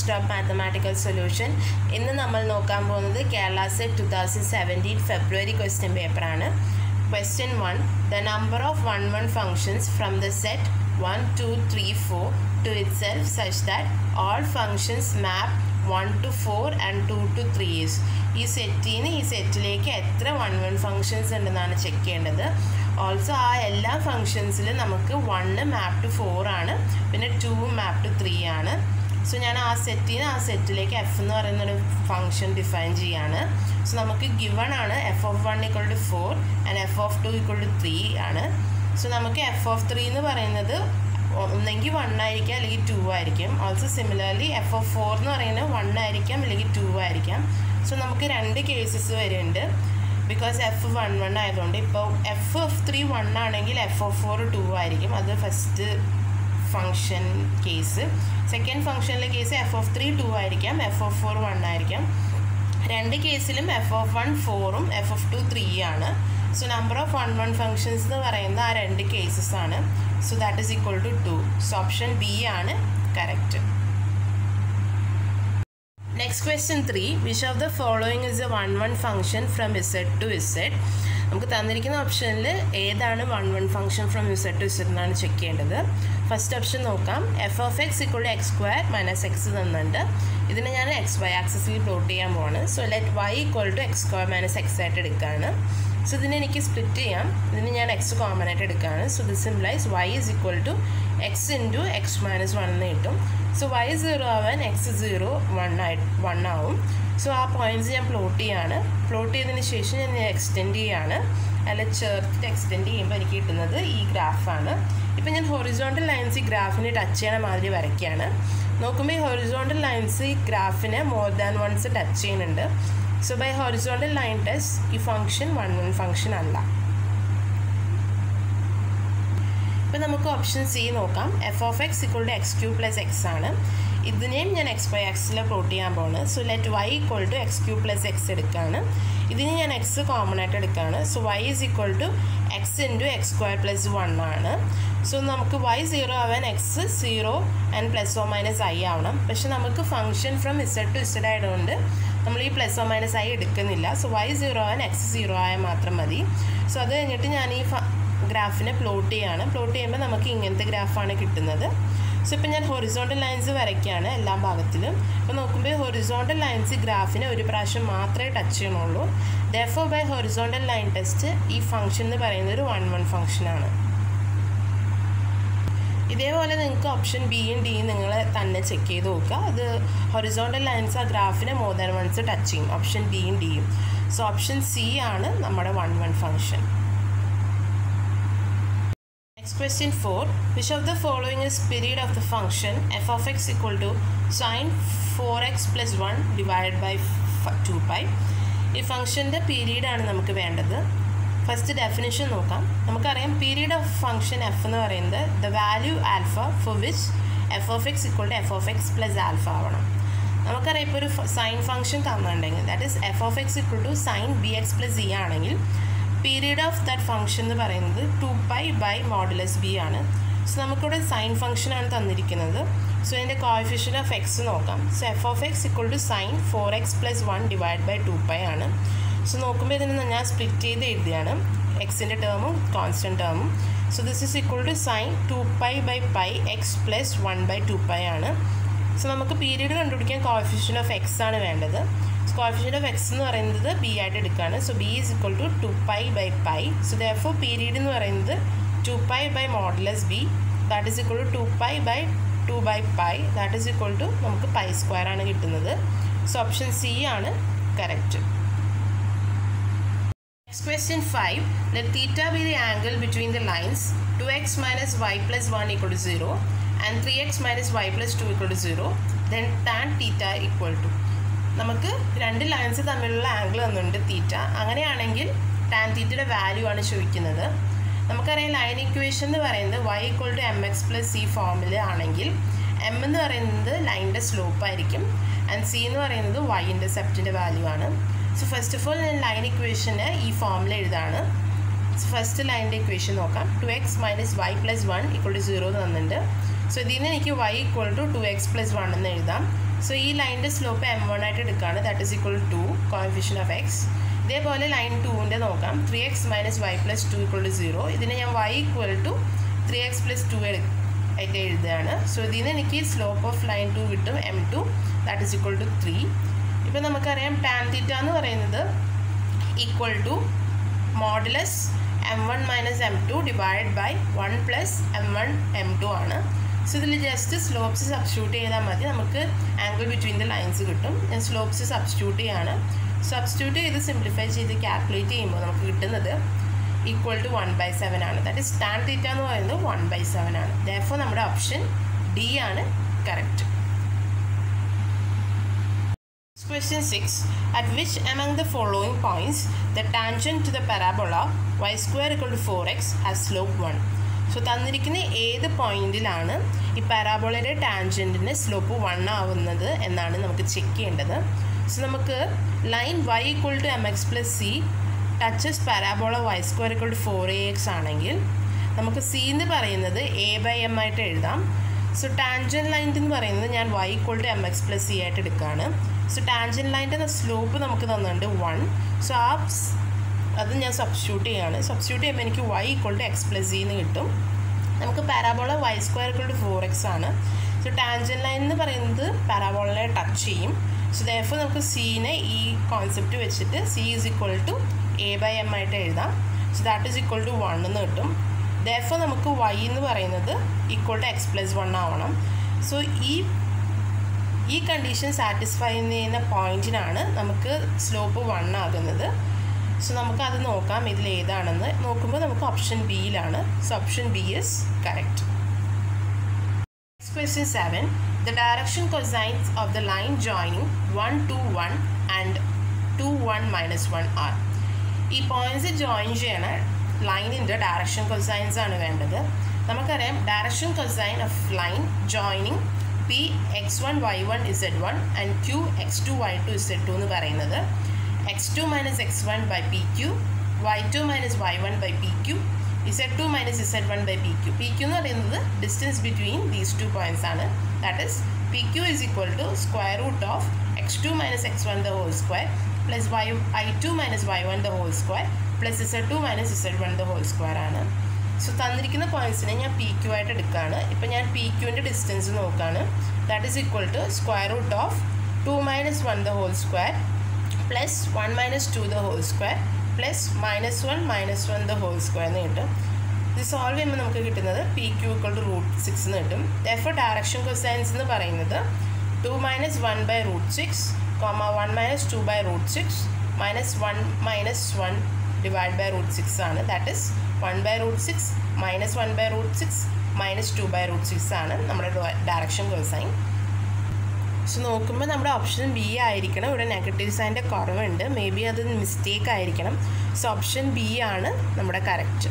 Stop mathematical solution ഇന്ന് നമ്മൾ നോക്കാൻ പോകുന്നത് Kerala SET two thousand seventeen February question പേപ്പറാണ് question one the number of one one functions from the set one two three four to itself such that all functions map one to four and two to three is ഈ സെറ്റിന് ഈ സെറ്റിലേക്ക് എത്ര one one functions ഉണ്ടെന്നാണ് check ചെയ്യേണ്ടത്. Also ആ എല്ലാ ഫങ്ഷൻസിലും നമുക്ക് വണ്ണ് മാപ്പ് ടു ഫോർ ആണ്. പിന്നെ ടു മാപ്പ് ടു ത്രീ ആണ്. സോ ഞാൻ ആ സെറ്റിൽ നിന്ന് ആ സെറ്റിലേക്ക് എഫ് എന്ന് പറയുന്നൊരു ഫംഗ്ഷൻ ഡിഫൈൻ ചെയ്യാണ്. സോ നമുക്ക് ഗിവൺ ആണ്. F of one equal to four and F of two equal to three ആണ്. സോ നമുക്ക് എഫ് ഓഫ് ത്രീ എന്ന് പറയുന്നത് ഒന്നെങ്കിൽ വൺ ആയിരിക്കാം അല്ലെങ്കിൽ ടു ആയിരിക്കും. Also similarly F of four എന്ന് പറയുന്നത് വൺ ആയിരിക്കാം അല്ലെങ്കിൽ ടു ആയിരിക്കാം. സോ നമുക്ക് രണ്ട് കേസസ് വരുന്നുണ്ട്. ബിക്കോസ് എഫ് വൺ വൺ ആയതുകൊണ്ട് ഇപ്പോൾ എഫ് ഓഫ് ത്രീ വൺ ആണെങ്കിൽ എഫ് ഓഫ് ഫോർ ടു ആയിരിക്കും. അത് first function case second ഫംഗ്ഷനിലെ case F of three two ആയിരിക്കാം എഫ് ഓഫ് ഫോർ വൺ ആയിരിക്കാം. രണ്ട് കേസിലും എഫ് ഓഫ് വൺ ഫോറും എഫ് ഓഫ് ടു ത്രീ ആണ്. So number of one one functions എന്ന് പറയുന്ന ആ രണ്ട് കേസസ് ആണ്. So that is equal to two so option B ആണ് correct next question three which of the following is a one one function from Z to Z നമുക്ക് തന്നിരിക്കുന്ന ഓപ്ഷനിൽ ഏതാണ് one one function from Z to Z എന്നാണ് check ചെയ്യേണ്ടത്. First option നോക്കാം. F of X equal X square minus X തന്നിട്ടുണ്ട്. ഇതിനെ ഞാൻ എക്സ് വൈ ആക്സസിൽ പ്ലോട്ട് ചെയ്യാൻ പോവാണ്. So let Y equal to X square minus X ആയിട്ട് എടുക്കുകയാണ് സോ ഇതിനെ എനിക്ക് സ്പ്ലിറ്റ് ചെയ്യാം. ഇതിന് ഞാൻ എക്സ് കോമൺ ആയിട്ട് എടുക്കുകയാണ് so this implies Y is equal to X into X minus one എന്ന് കിട്ടും. സോ വൈ സീറോ ആവാൻ എക്സ് സീറോ വൺ ആയി വൺ ആവും. സോ ആ പോയിന്റ്സ് ഞാൻ പ്ലോട്ട് ചെയ്യാണ്. പ്ലോട്ട് ചെയ്തതിന് ശേഷം ഞാൻ എക്സ്റ്റെൻഡ് ചെയ്യാണ്. അല്ല ചേർത്തിട്ട് എക്സ്റ്റെൻഡ് ചെയ്യുമ്പോൾ എനിക്ക് കിട്ടുന്നത് ഈ ഗ്രാഫാണ് ഇപ്പം ഞാൻ ഹൊറിസോണ്ടൽ ലൈൻസ് ഈ ഗ്രാഫിനെ ടച്ച് ചെയ്യണ മാതിരി വരയ്ക്കുകയാണ്. നോക്കുമ്പോൾ ഈ ഹൊറിസോണ്ടൽ ലൈൻസ് ഈ ഗ്രാഫിനെ മോർ ദാൻ വൺസ് ടച്ച് ചെയ്യുന്നുണ്ട്. So by horizontal line test ഈ ഫംഗ്ഷൻ വൺ വൺ ഫംഗ്ഷൻ അല്ല. ഇപ്പം നമുക്ക് ഓപ്ഷൻ സി നോക്കാം. F of X equal to X cube plus X ആണ്. ഇതിനെയും ഞാൻ എക്സ് ബൈ എക്സിൽ പ്ലോട്ട് ചെയ്യാൻ പോകുന്നത് so let Y equal to X cube plus X എടുക്കുകയാണ് ഇതിന് ഞാൻ എക്സ് കോമൺ ആയിട്ട് എടുക്കുകയാണ് so Y is equal to X into X square plus one ആണ്. സോ നമുക്ക് വൈ സീറോ ആവാൻ X zero and plus or minus I ആവണം. പക്ഷെ നമുക്ക് function from Z to Z ആയതുകൊണ്ട് നമ്മൾ ഈ പ്ലസ് ഓ മൈനസ് ഐ എടുക്കുന്നില്ല. സോ വൈ സീറോ ആവാൻ എക്സ് സീറോ ആയാൽ മാത്രം മതി. സോ അത് കഴിഞ്ഞിട്ട് ഞാൻ ഈ ഗ്രാഫിനെ പ്ലോട്ട് ചെയ്യാണ്. പ്ലോട്ട് ചെയ്യുമ്പോൾ നമുക്ക് ഇങ്ങനത്തെ ഗ്രാഫാണ് കിട്ടുന്നത്. സോ ഇപ്പം ഞാൻ ഹൊറിസോണ്ടൽ ലൈൻസ് വരയ്ക്കുകയാണ് എല്ലാ ഭാഗത്തിലും. ഇപ്പോൾ നോക്കുമ്പോൾ ഹൊറിസോണ്ടൽ ലൈൻസ് ഗ്രാഫിനെ ഒരു പ്രാവശ്യം മാത്രമേ ടച്ച് ചെയ്യണുള്ളൂ. Defoe by horizontal line test ഈ ഫംഗ്ഷൻ എന്ന് പറയുന്നത് ഒരു വൺ വൺ ഫംഗ്ഷനാണ് ഇതേപോലെ നിങ്ങൾക്ക് ഓപ്ഷൻ ബിയും ഡിയും നിങ്ങൾ തന്നെ ചെക്ക് ചെയ്ത് നോക്കുക. അത് ഹൊറിസോണ്ടൽ ലൈൻസ് ആ ഗ്രാഫിനെ മോർ ദാൻ വൺസ് ടച്ച് ചെയ്യും. ഓപ്ഷൻ ബിയും ഡിയും സോ ഓപ്ഷൻ സി ആണ് നമ്മുടെ one one function question 4. Which of the following is period of the function f of x equal to sine 4x plus 1 divided by 2 pi? ഈ ഫംഗ്ഷന്റെ പീരീഡാണ് നമുക്ക് വേണ്ടത് first definition നോക്കാം നമുക്കറിയാം പീരീഡ് ഓഫ് ഫംഗ്ഷൻ എഫ് എന്ന് പറയുന്നത് the value alpha for which F of X equal to F of X plus alpha ആവണം നമുക്കറിയാം ഇപ്പോൾ ഒരു സൈൻ ഫംഗ്ഷൻ തന്നിട്ടുണ്ടെങ്കിൽ that is F of X equal to sine B X plus E ആണെങ്കിൽ period of that function എന്ന് പറയുന്നത് two pi by modulus B ആണ്. So നമുക്കിവിടെ സൈൻ ഫംഗ്ഷനാണ് തന്നിരിക്കുന്നത്. സോ അതിന്റെ കോഫിഷ്യൻ ഓഫ് എക്സ് നോക്കാം. So F of X equal to sine four X plus one divide by two pi ആണ്. സോ നോക്കുമ്പോൾ ഇതിന് ഞാൻ സ്പ്ലിറ്റ് ചെയ്ത് എഴുതിയാണ്. എക്സിന്റെ ടേമും constant ടേമും so this is equal to sine two pi by pi X plus one by two pi ആണ്. So നമുക്ക് പീരീഡ് കണ്ടുപിടിക്കാൻ കോഫിഷ്യൻ ഓഫ് എക്സ് ആണ് വേണ്ടത്. കോഫിഷ്യൻ ഓഫ് എക്സ് എന്ന് പറയുന്നത് ബി ആയിട്ട് എടുക്കുകയാണ്. So B is equal to two pi by pi so though period എന്ന് പറയുന്നത് two pi by modulus B that is equal to two pi by two by pi that is equal to നമുക്ക് pi square ആണ് കിട്ടുന്നത്. So option C ആണ് correct Next question 5. Let theta be the angle between the lines. 2x minus y plus 1 equal to 0 and 3x minus y plus 2 equal to 0. Then tan theta equal to നമുക്ക് രണ്ട് lines തമ്മിലുള്ള angle തന്നിട്ടുണ്ട് തീറ്റ അങ്ങനെയാണെങ്കിൽ tan തീറ്റയുടെ value ആണ് ചോദിക്കുന്നത്. നമുക്കറിയാം line equation എന്ന് പറയുന്നത് Y equal to M X plus C ഫോമിൽ ആണെങ്കിൽ എം എന്ന് പറയുന്നത് ലൈനിന്റെ സ്ലോപ്പ് ആയിരിക്കും. ആൻഡ് സി എന്ന് പറയുന്നത് വൈ ഇന്റർസെപ്റ്റിന്റെ വാല്യൂ ആണ്. സോ ഫസ്റ്റ് ഓഫ് ഓൾ ഞാൻ ലൈൻ ഇക്വേഷന് ഈ ഫോമിൽ എഴുതാണ്. ഫസ്റ്റ് ലൈനിന്റെ ഇക്വേഷൻ നോക്കാം. Two X minus Y plus one equal to zero തന്നിട്ടുണ്ട്. സോ ഇതിന് എനിക്ക് Y equal to two X plus one എന്ന് എഴുതാം. സോ ഈ ലൈനിന്റെ സ്ലോപ്പ് എം വൺ ആയിട്ട് എടുക്കുകയാണ് that is equal to coefficient of X ഇതേപോലെ ലൈൻ ടുവിന്റെ നോക്കാം. Three X minus Y plus two equal to zero ഇതിനെ ഞാൻ Y equal to three X plus two ആയിട്ട് എഴുതുകയാണ്. സോ ഇതിൽ നിന്ന് എനിക്ക് സ്ലോപ്പ് ഓഫ് ലൈൻ ടു കിട്ടും. M two that is equal to three ഇപ്പം നമുക്കറിയാം ടാൻ തീറ്റ എന്ന് പറയുന്നത് equal to modulus M one minus M two divide by one plus M one M two ആണ്. സോ ഇതിൽ ജസ്റ്റ് സ്ലോപ്സ് സബ്സ്റ്റിറ്റ്യൂട്ട് ചെയ്താൽ മതി. നമുക്ക് ആംഗിൾ ബിറ്റ്വീൻ ദ ലൈൻസ് കിട്ടും. ഞാൻ സ്ലോപ്സ് സബ്സ്റ്റിറ്റ്യൂട്ട് ചെയ്യാണ്. സബ്സ്റ്റിറ്റ്യൂട്ട് ചെയ്ത് സിംപ്ലിഫൈ ചെയ്ത് കാൽക്കുലേറ്റ് ചെയ്യുമ്പോൾ നമുക്ക് കിട്ടുന്നത് equal to one by seven ആണ്. ദാറ്റ് ഇസ് ടാൻ തീറ്റ എന്ന് പറയുന്നത് വൺ ബൈ സെവൻ ആണ്. ദോ നമ്മുടെ ഓപ്ഷൻ ഡി ആണ് correct Question 6. At which among the following points the tangent to the parabola y square equal to 4x has slope 1? So തന്നിരിക്കുന്ന ഏത് പോയിന്റിലാണ് ഈ പാരാബോളയുടെ ടാൻജന്റിന് slope one ആവുന്നത് എന്നാണ് നമുക്ക് ചെക്ക് ചെയ്യേണ്ടത്. സോ നമുക്ക് line Y equal to M X plus C touches parabola Y square equal to four A X ആണെങ്കിൽ നമുക്ക് സി എന്ന് പറയുന്നത് എ ബൈ എം ആയിട്ട് എഴുതാം. സോ ടാൻജൻ ലൈൻ എന്ന് പറയുന്നത് ഞാൻ Y equal to M X plus C ആയിട്ട് എടുക്കുകയാണ് സോ ടാൻജൻ ലൈന്റെ സ്ലോപ്പ് നമുക്ക് തന്നിട്ടുണ്ട് വൺ സോ ആ അത് ഞാൻ സബ്സ്റ്റിറ്റ്യൂട്ട് ചെയ്യാണ്. സബ്സ്റ്റിറ്റ്യൂട്ട് ചെയ്യുമ്പോൾ എനിക്ക് Y equal to X plus G എന്ന് കിട്ടും. നമുക്ക് parabola Y square equal to four X ആണ്. സോ ടാൻജൻ ലൈൻ എന്ന് പറയുന്നത് പാരാബോളിനെ ടച്ച് ചെയ്യും. സോ ദയപ്പോൾ നമുക്ക് സീനെ ഈ കോൺസെപ്റ്റ് വെച്ചിട്ട് C is equal to A by M ആയിട്ട് എഴുതാം. So that is equal to one എന്ന് കിട്ടും. ദയപ്പോൾ നമുക്ക് വൈ എന്ന് പറയുന്നത് equal to X plus one ആവണം. സോ ഈ ഈ കണ്ടീഷൻ സാറ്റിസ്ഫൈ ചെയ്യുന്ന പോയിന്റിനാണ് നമുക്ക് സ്ലോപ്പ് വൺ ആകുന്നത്. സോ നമുക്കത് നോക്കാം ഇതിൽ ഏതാണെന്ന് നോക്കുമ്പോൾ നമുക്ക് option ബിയിലാണ് so option B is correct next question seven the direction cosines of the line joining one two one and two one minus one are ഈ പോയിന്റ്സ് ജോയിൻ ചെയ്യണ ലൈനിന്റെ ഡയറക്ഷൻ കൊസൈൻസ് ആണ് വേണ്ടത്. നമുക്കറിയാം direction cosine of line joining P X one Y one Z one and Q X two Y two Z two എന്ന് പറയുന്നത്. X two minus X one by P Q Y two minus Y one by P Q two minus Z one by P Q P Q എന്ന് പറയുന്നത് distance between these two points ആണ്. That is P Q is equal to square root of X two minus X one the whole square plus Y I two minus Y one the whole square plus Z two minus Z one the whole square ആണ്. So തന്നിരിക്കുന്ന പോയിന്റ്സിനെ ഞാൻ P Q ആയിട്ട് എടുക്കുകയാണ്. ഇപ്പം ഞാൻ P ക്യുവിന്റെ distance നോക്കുകയാണ്. That is equal to square root of two minus one the whole square plus one minus two the whole square plus minus one minus one the whole square എന്ന് കിട്ടും. ഇത് solve ചെയ്യുമ്പോൾ നമുക്ക് കിട്ടുന്നത് P Q equal to root six എന്ന് കിട്ടും. Though direction cosines എന്ന് പറയുന്നത് two minus one by root six comma one minus two by root six minus one minus one divide by root six ആണ്. That is one by root six minus one by root six minus two by root six ആണ് നമ്മുടെ direction cosine so നോക്കുമ്പോൾ നമ്മുടെ option B ആയിരിക്കണം. ഇവിടെ negative സൈന്റെ കുറവുണ്ട്. May be അത് മിസ്റ്റേക്ക് ആയിരിക്കണം. സോ ഓപ്ഷൻ ബി ആണ് നമ്മുടെ correct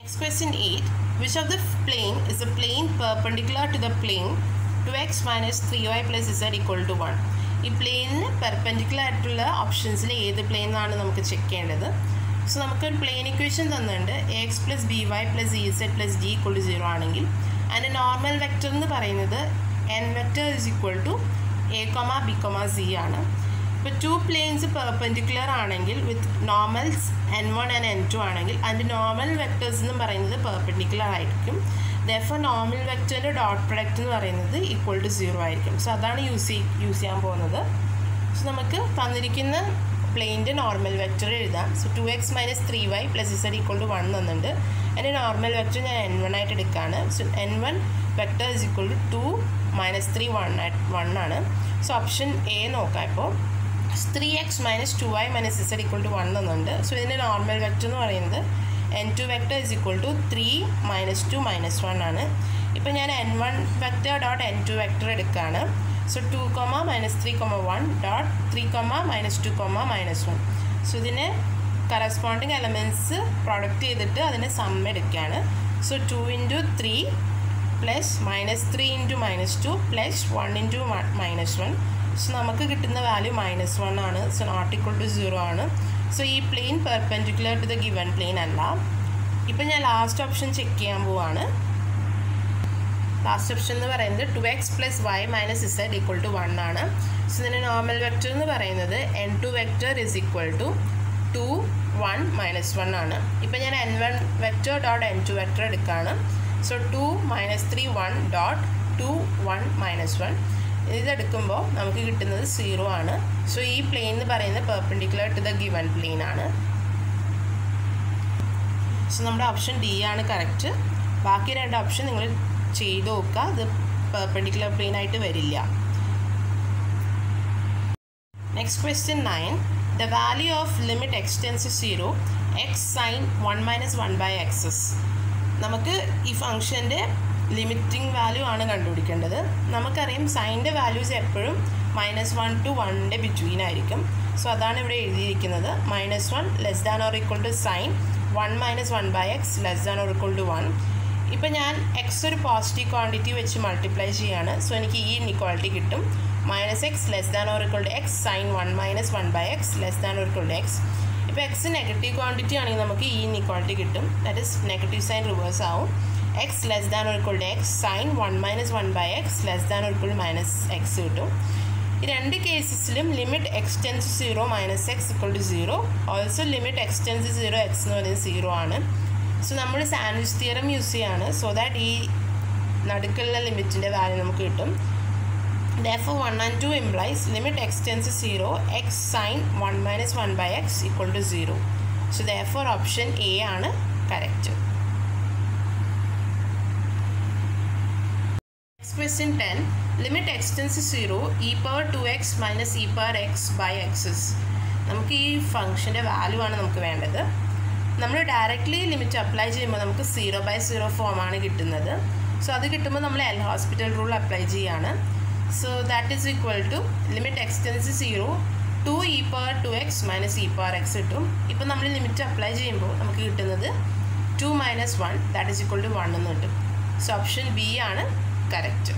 next question eight which of the plane is a plane perpendicular to the plane two X minus three Y plus Z equal to one ഈ പ്ലെയിനിന് perpendicular ആയിട്ടുള്ള ഓപ്ഷൻസിൽ ഏത് plain എന്നാണ് നമുക്ക് check ചെയ്യേണ്ടത്? So നമുക്കൊരു പ്ലെയിൻ ഇക്വേഷൻ തന്നിട്ടുണ്ട്. A X plus B Y plus E Z plus D equal to zero ആണെങ്കിൽ. അതിന്റെ നോർമൽ വെക്റ്റർ എന്ന് പറയുന്നത് N vector is equal to A comma B comma C ആണ്. ഇപ്പോൾ ടു പ്ലെയിൻസ് പെർപെൻഡിക്കുലർ ആണെങ്കിൽ with normals N one and N two ആണെങ്കിൽ അതിന്റെ normal vectors എന്ന് പറയുന്നത് പെർപെൻഡിക്കുലർ ആയിരിക്കും. ദെഫോർ നോർമൽ വെക്റ്ററിന്റെ ഡോട്ട് പ്രൊഡക്റ്റ് എന്ന് പറയുന്നത് ഈക്വൽ ടു സീറോ ആയിരിക്കും. സോ അതാണ് യൂസ് യൂസ് ചെയ്യാൻ പോകുന്നത്. സോ നമുക്ക് തന്നിരിക്കുന്ന പ്ലെയിന്റെ നോർമൽ വെക്റ്റർ എഴുതാം. So two X minus three Y plus Z equal to one തന്നിട്ടുണ്ട്. എന്റെ നോർമൽ വെക്റ്റർ ഞാൻ എൻ വൺ ആയിട്ട് എടുക്കുകയാണ് so N one vector is equal to two minus three one one ആണ്. സോ ഓപ്ഷൻ എ നോക്കാം ഇപ്പോൾ three X minus two Y minus Z equal to one എന്നുണ്ട് so ഇതിന്റെ നോർമൽ വെക്റ്റർ എന്ന് പറയുന്നത് N two vector is equal to three minus two minus one ആണ്. ഇപ്പോൾ ഞാൻ N one vector dot N two vector എടുക്കുകയാണ് so two comma minus three comma one dot three comma minus two comma minus one so ഇതിന് corresponding elements product ചെയ്തിട്ട് അതിന് sum എടുക്കുകയാണ്. So two into three plus minus three into minus two plus one into minus one so നമുക്ക് കിട്ടുന്ന value minus one ആണ്. So not equal to zero ആണ്. So ഈ plane perpendicular to the given plane അല്ല. ഇപ്പം ഞാൻ last option check ചെയ്യാൻ പോവാണ്. ലാസ്റ്റ് ഓപ്ഷൻ എന്ന് പറയുന്നത് two X plus Y minus Z equal to one ആണ്. സോ ഇതിന്റെ നോർമൽ വെക്റ്റർ എന്ന് പറയുന്നത് N two vector is equal to two one minus one ആണ്. ഇപ്പം ഞാൻ N one vector dot N two vector എടുക്കുകയാണ് so two minus three one dot two one minus one ഇതെടുക്കുമ്പോൾ നമുക്ക് കിട്ടുന്നത് സീറോ ആണ്. സോ ഈ പ്ലെയിൻ എന്ന് പറയുന്നത് perpendicular to the given plane ആണ്. സോ നമ്മുടെ ഓപ്ഷൻ ഡി ആണ് കറക്റ്റ് ബാക്കി രണ്ട് ഓപ്ഷൻ നിങ്ങൾ ചെയ്ത് നോക്കുക. അത് പെർപെൻഡിക്കുലർ പ്ലെയിൻ ആയിട്ട് വരില്ല. Next question nine the value of limit to zero x sine one minus one by excess നമുക്ക് ഈ ഫംഗ്ഷന്റെ ലിമിറ്റിംഗ് വാല്യൂ ആണ് കണ്ടുപിടിക്കേണ്ടത്. നമുക്കറിയാം സൈന്റെ വാല്യൂസ് എപ്പോഴും മൈനസ് വൺ ടു വണ്ണിന്റെ ബിറ്റ്വീൻ ആയിരിക്കും. സോ അതാണ് ഇവിടെ എഴുതിയിരിക്കുന്നത്. Minus one less than or equal to sine one minus one by X less than or equal to one ഇപ്പം ഞാൻ എക്സ് ഒരു പോസിറ്റീവ് ക്വാണ്ടിറ്റി വെച്ച് മൾട്ടിപ്ലൈ ചെയ്യാണ്. സോ എനിക്ക് ഈ ഇൻഇക്വാളിറ്റി കിട്ടും. Minus X less than or equal to X sine one minus one by X less than or equal to X ഇപ്പോൾ X negative quantity ആണെങ്കിൽ നമുക്ക് ഈ ഇൻഇക്വാളിറ്റി കിട്ടും. That is negative sign reverse ആവും. X less than or equal to X sine one minus one by X less than or equal minus X കിട്ടും. ഈ രണ്ട് കേസസിലും limit x tends zero minus X equal to zero also limit x tends zero X എന്ന് പറയുന്നത് zero ആണ്. So നമ്മൾ sandwich theorem use ചെയ്യാണ്. So that ഈ നടുക്കുള്ള ലിമിറ്റിന്റെ വാല്യൂ നമുക്ക് കിട്ടും. Therefore 1 and 2 implies limit x tends to 0 x sin 1 minus 1 by x equal to 0 so therefore option a ആണ് correct next question 10 limit x tends to 0 e power 2x minus e power x by x's നമുക്ക് ഈ ഫംഗ്ഷന്റെ value ആണ് നമുക്ക് വേണ്ടത് നമ്മൾ directly limit apply ചെയ്യുമ്പോൾ നമുക്ക് സീറോ ബൈ സീറോ ഫോമാണ് കിട്ടുന്നത് സോ അത് കിട്ടുമ്പോൾ നമ്മൾ എൽ ഹോസ്പിറ്റൽ റൂൾ അപ്ലൈ ചെയ്യാണ് So that is equal to limit x tends to 0 two E power two X minus E power X കിട്ടും. ഇപ്പം നമ്മൾ ലിമിറ്റ് അപ്ലൈ ചെയ്യുമ്പോൾ നമുക്ക് കിട്ടുന്നത് two minus one that is equal to one എന്ന് കിട്ടും. So option B ആണ് correct